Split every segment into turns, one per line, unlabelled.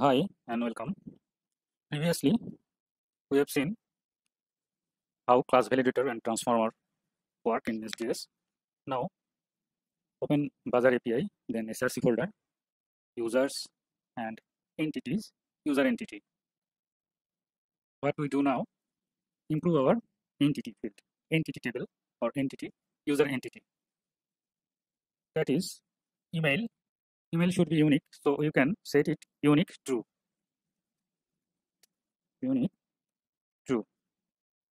Hi and welcome. Previously, we have seen how class validator and transformer work in SDS. Now, open Bazaar API, then SRC folder, users and entities, user entity. What we do now, improve our entity field, entity table or entity, user entity. That is email. Email should be unique, so you can set it unique true. Unique true.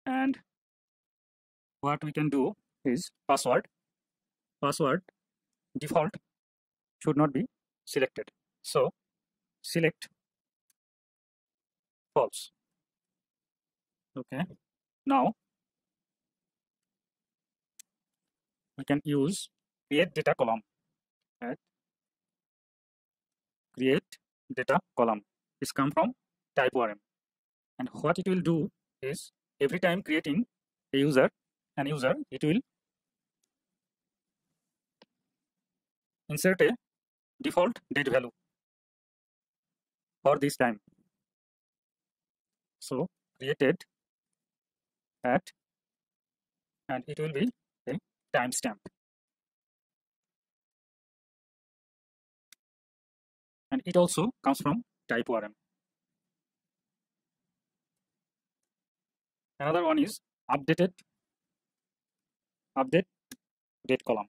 And what we can do is password. Password default should not be selected. So select false. Okay. Now we can use create date column at create date column. Is come from TypeORM and what it will do is every time creating a user an user it will insert a default date value for this time. So created at and it will be a timestamp and it also comes from TypeORM. Another one is updated update date column.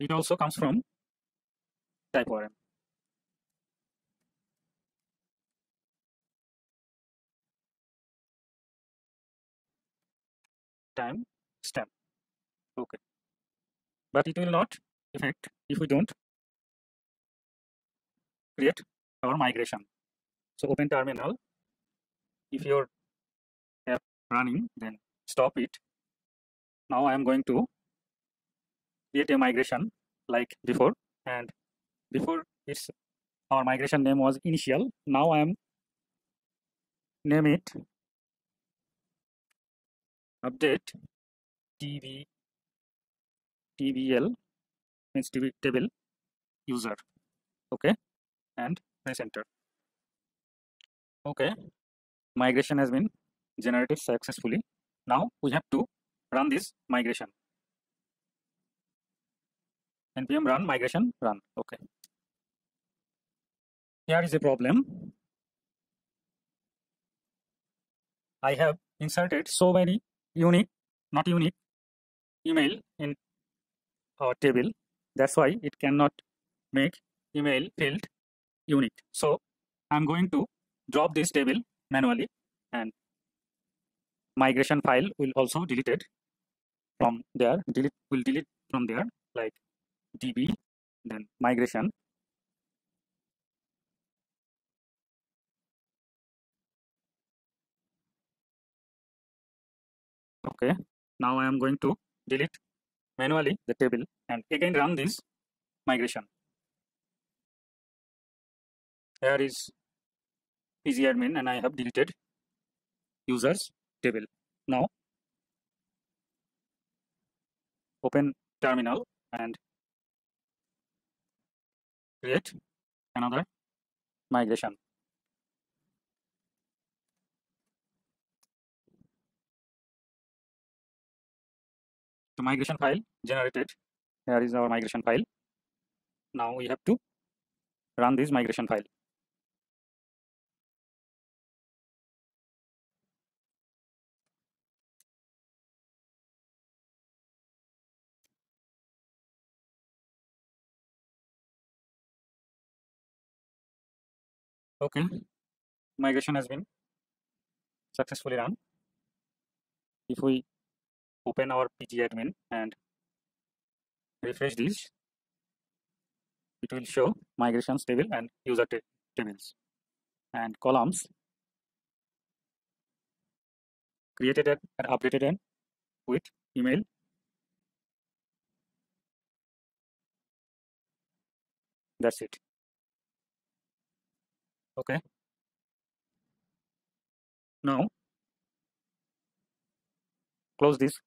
It also comes from TypeORM. Time stamp. Okay. But it will not affect if we don't create our migration. So open terminal. If your app running, then stop it. Now I am going to create a migration like before and before it's our migration name was initial. Now I am name it update tb tbl means tb table user okay and press enter. Okay, migration has been generated successfully. Now we have to run this migration. npm run migration run. Okay. Here is a problem. I have inserted so many unique, not unique, email in our table. That's why it cannot make email field unique. So I'm going to drop this table manually and migration file will also deleted from there delete will delete from there like db then migration okay now i am going to delete manually the table and again run this migration here is pgadmin and I have deleted users table. Now open terminal and create another migration. The migration file generated. Here is our migration file. Now we have to run this migration file. Okay, migration has been successfully run. If we open our pgadmin and refresh this, it will show migrations table and user tables and columns. Created and updated and with email. That's it okay. Now close this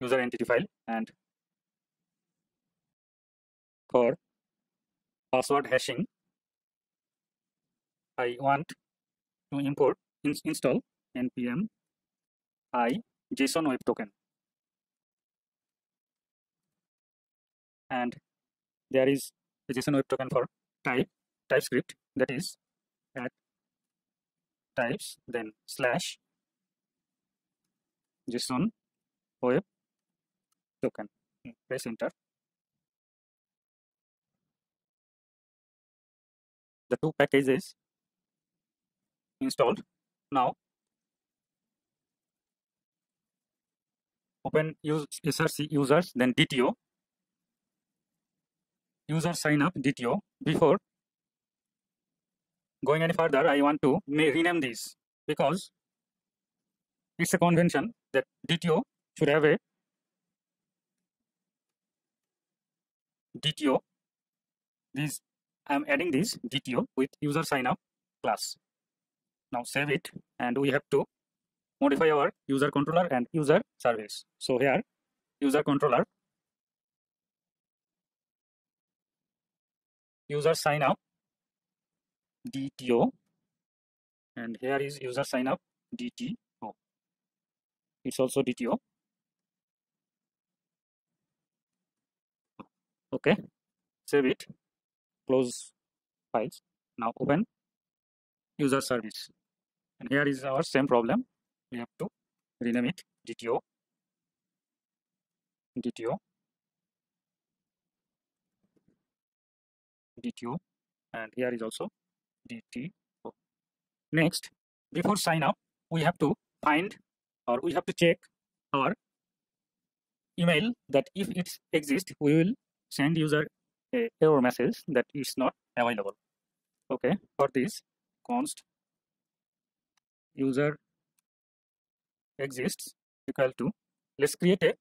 user entity file and for password hashing I want to import ins install npm i JSON web token. And there is a JSON web token for type TypeScript that is types then slash JSON web token. Press enter. The two packages installed. Now open use src users then DTO user sign up DTO before going any further I want to rename this because it's a convention that DTO should have a DTO this I'm adding this DTO with user sign up class. Now save it and we have to modify our user controller and user service. So here user controller user sign up DTO and here is user sign up DTO it's also DTO okay save it close files now open user service. And here is our same problem. We have to rename it DTO DTO DTO and here is also DTO. Next, before sign up, we have to find or we have to check our email that if it exists, we will send user a error message that is not available. Okay, for this const user exists equal to let's create a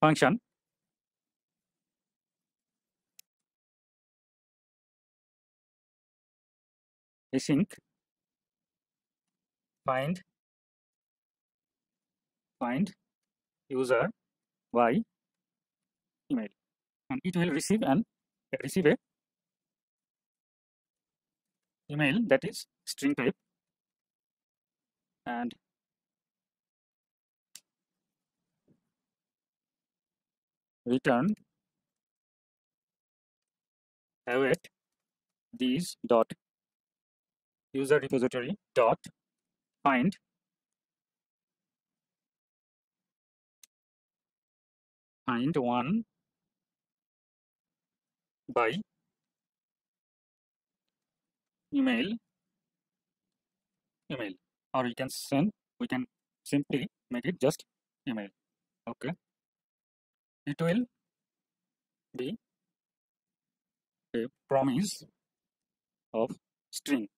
function async find. Find. User. By email. And it will receive an receive a email that is string type and return await these dot user repository dot find. Find one by email. Email. Or we can send we can simply make it just email. Okay. It will be a promise of string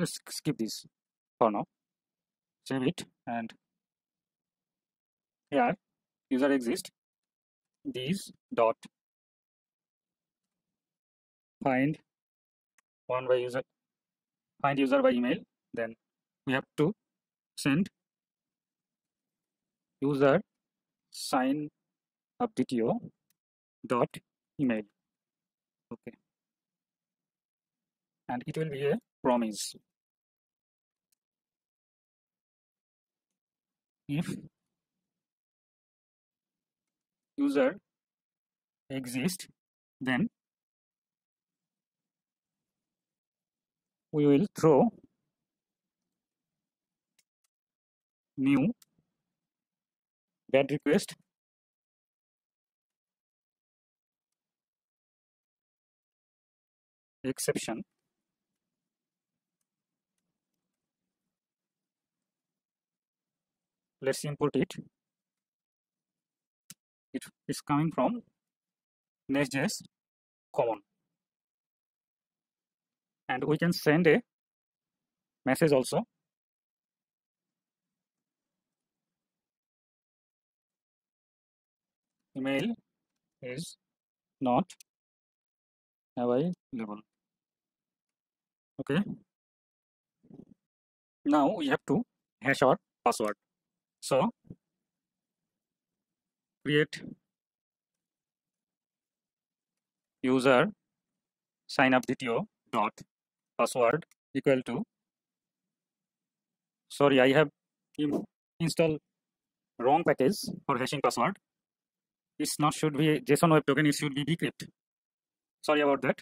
let's skip this for now. Save it and here user exist. These dot find one by user find user by email then we have to send user sign up DTO dot email. Okay. And it will be a promise if user exists then we will throw new bad request exception let's import it. It is coming from Nest.js common. And we can send a message also. Email is not available. Okay. Now we have to hash our password so create user sign up DTO dot password equal to sorry I have installed wrong package for hashing password. It's not should be JSON web token it should be bcrypt sorry about that.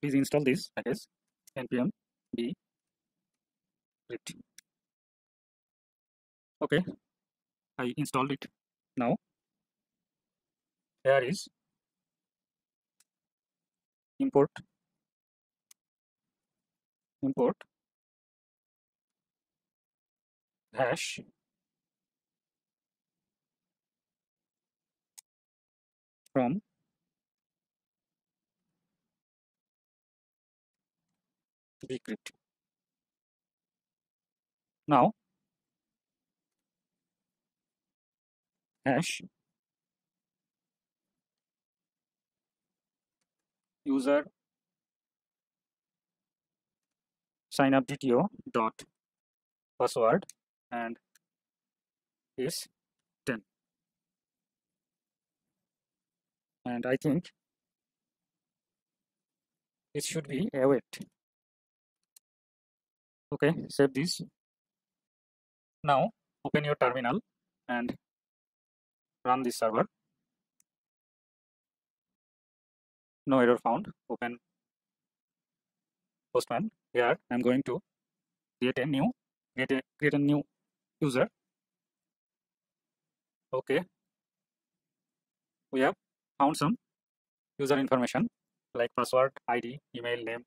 Please install this package npm bcrypt okay. I installed it. Now here is import import hash. From bcrypt now hash user. Sign up DTO dot password and is 10 and I think it should be await. Okay save this. Now open your terminal and run this server. No error found. Open. Postman. Here i'm going to create a new create a create a new user. Okay. We have found some user information like password id email name.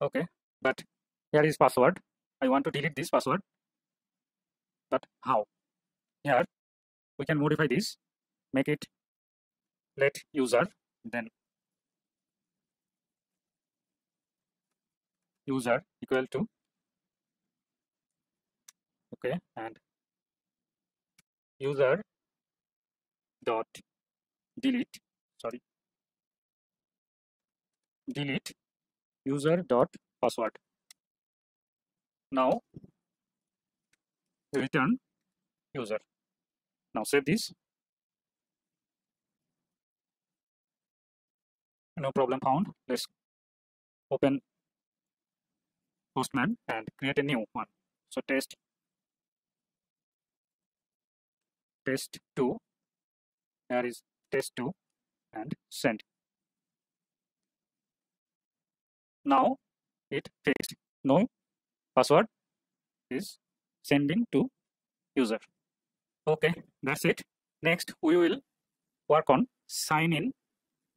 Okay. But here is password. I want to delete this password. But how? Here we can modify this make it let user then user equal to okay and user dot delete sorry delete user dot password. Now return user now save this no problem found. Let's open postman and create a new one. So test. Test 2 there is test 2 and send. Now it fixed. No password is sending to user okay that's it. Next we will work on sign in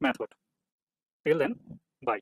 method. Till then bye